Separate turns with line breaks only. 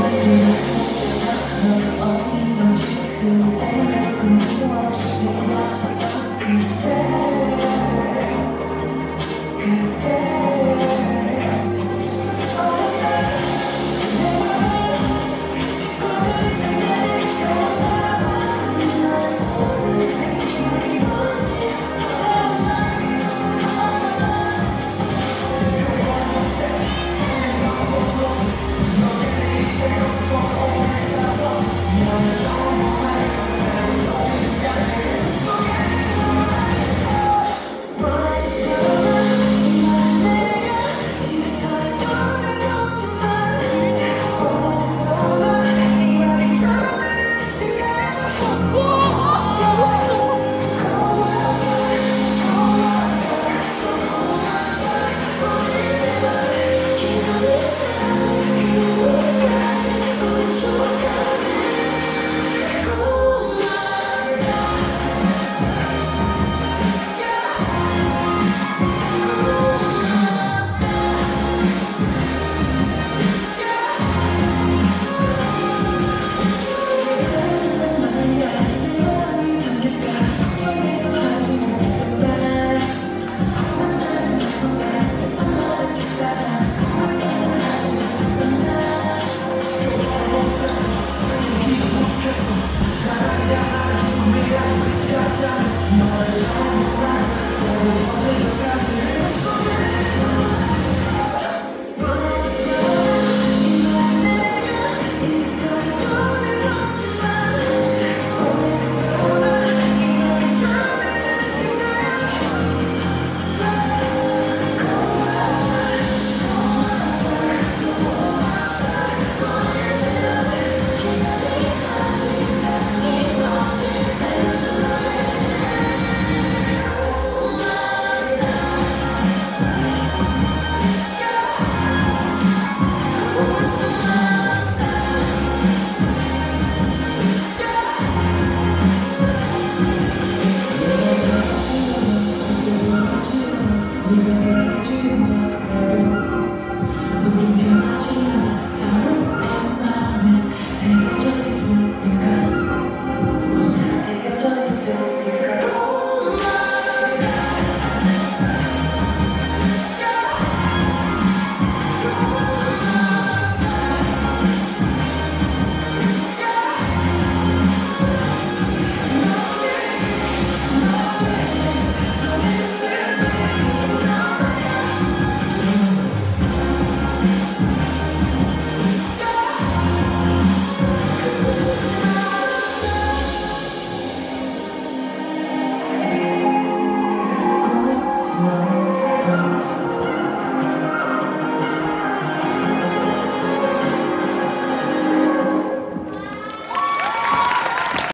Deus.